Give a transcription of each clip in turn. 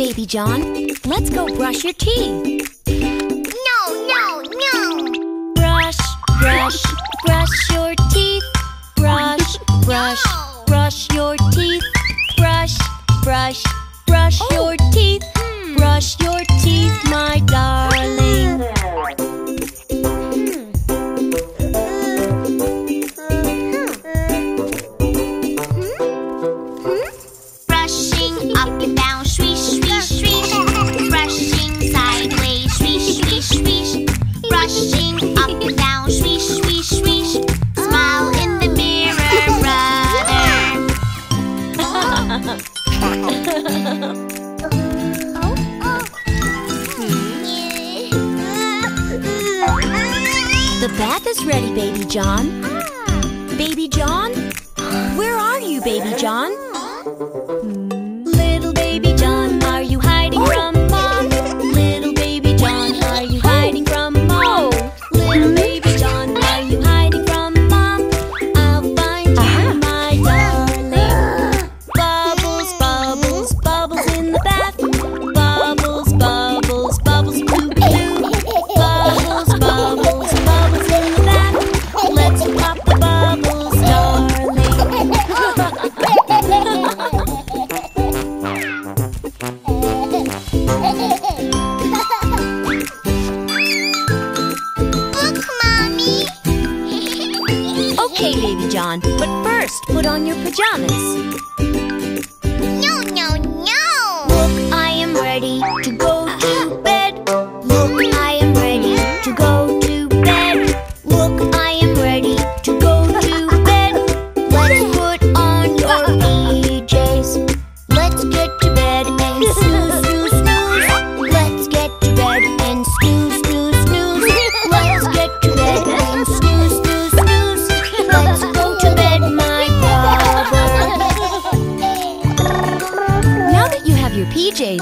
Baby John. Let's go brush your teeth. No, no, no! Brush, brush, brush your teeth. Brush, brush, no. brush your teeth. Brush, brush, brush oh. your teeth. Hmm. Brush your teeth, my darling. ready, Baby John. Ah. Baby John? Where are you, Baby John? Hmm. Okay, Baby John, but first put on your pajamas.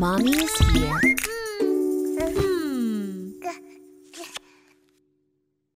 Mommy is here.